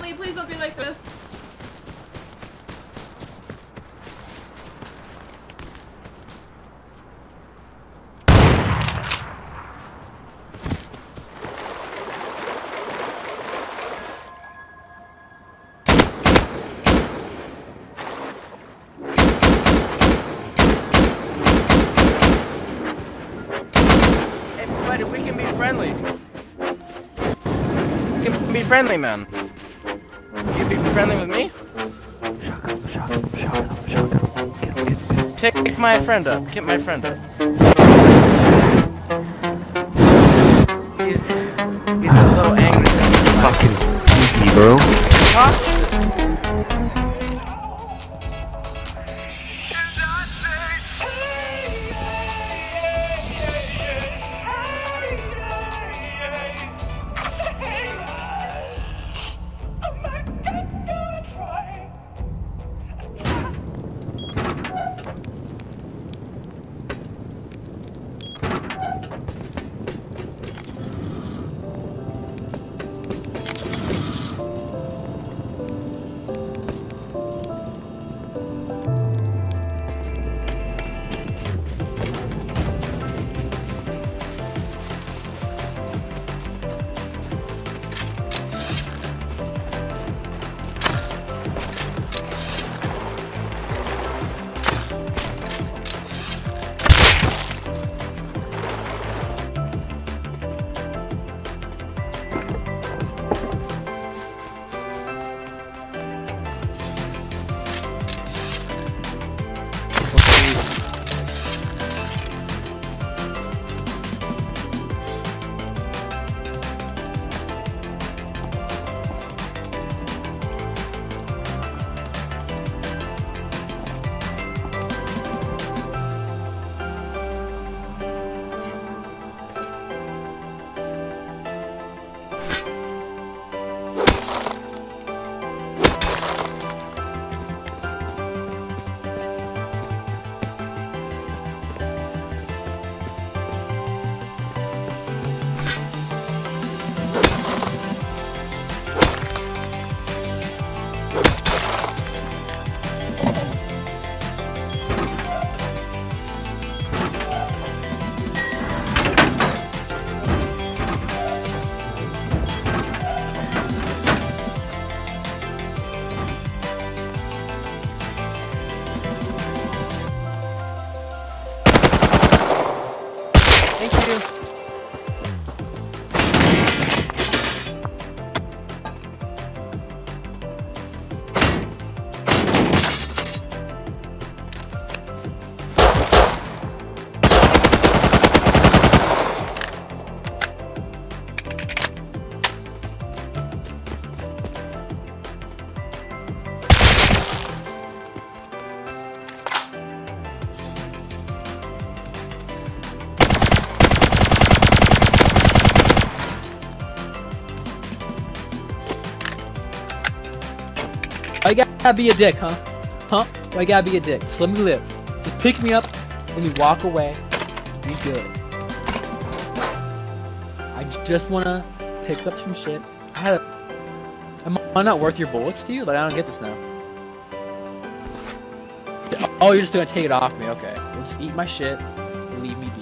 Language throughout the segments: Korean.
friendly. Please don't be like this. Hey, buddy, can be friendly. We can be friendly, man. You be friendly with me? Pick my friend up. Get my friend up. He's, he's a little angry. Fucking easy, bro. Talk. Thank you. Why you gotta be a dick, huh? Huh? Why you gotta be a dick? Just let me live. Just pick me up, and you walk away. Be good. I just wanna pick up some shit. I had a... Am I not worth your bullets to you? Like, I don't get this now. Oh, you're just gonna take it off me. Okay. Just eat my shit. and Leave me be.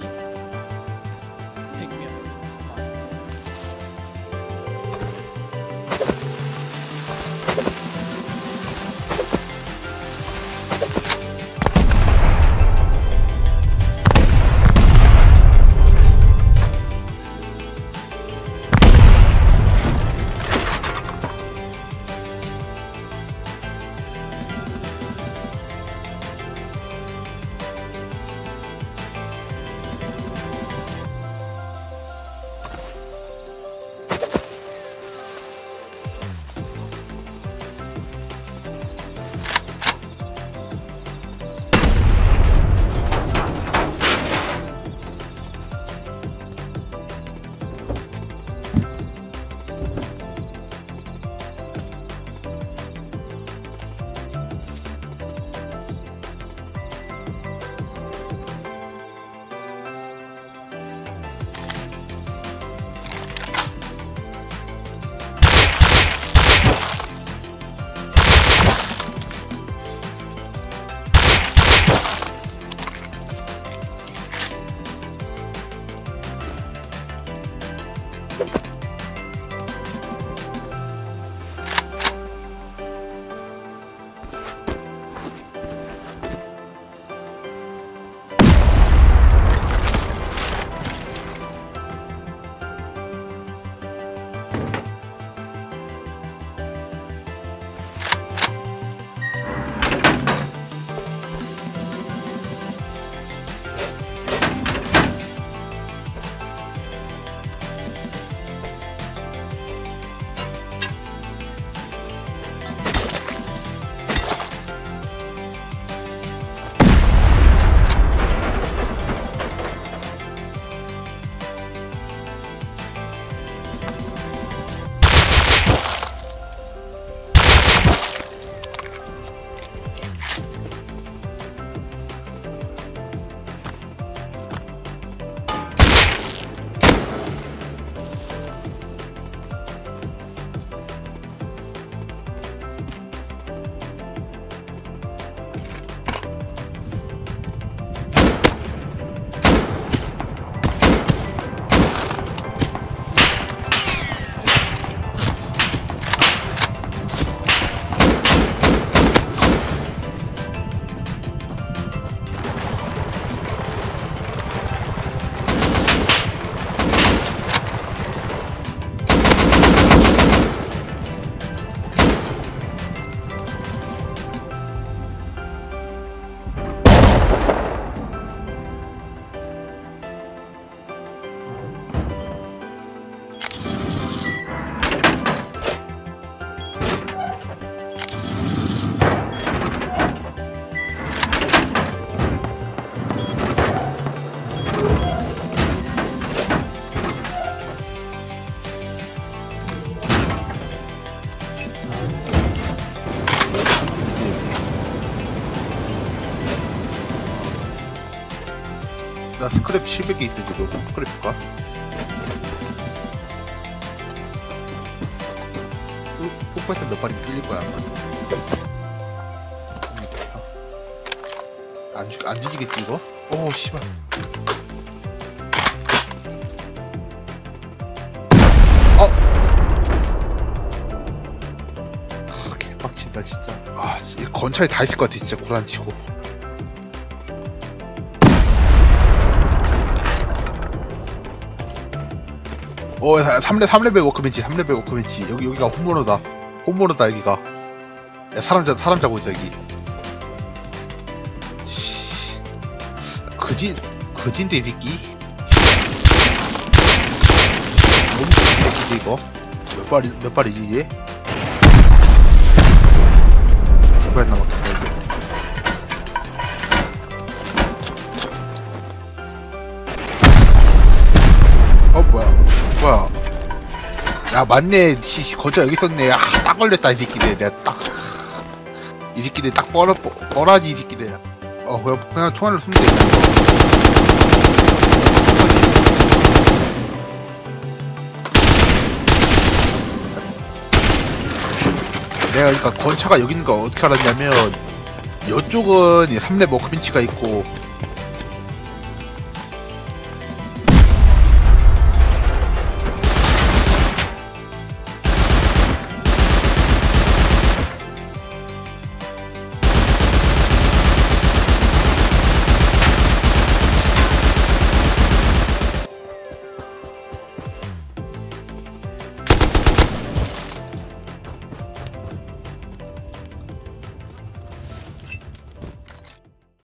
나 스크랩 700개 있어 지금 스크랩 줄까? 폭발탄 몇 발이 뚫릴 거야 아마 안, 죽, 안 뒤지겠지 이거? 오 씨발 어! 개빡친다 진짜 아 진짜 건차에 다 있을 것 같아 진짜 구란치고 어, 3레, 3레벨 workbench, 3레벨 workbench. 여기, 여기가 혼모노다. 혼모노다, 여기가. 야, 사람, 자, 사람 자고 있다, 여기. 씨. 거진, 거진데, 이 새끼. 너무 이거. 몇 발이, 몇 발이지, 얘? 두발 남았겠다, 이거. 어, 뭐야. 뭐야. 야, 맞네. 씨, 씨, 거자 여기 있었네. 아, 딱 걸렸다, 이 새끼들. 내가 딱. 이 새끼들 딱 뻔하, 뻔하지, 이 새끼들. 어, 그냥, 그냥 총알로 쏘면 돼. 내가 그러니까 건차가 여기 있는 거 어떻게 알았냐면 이쪽은 3렙 워크빈치가 있고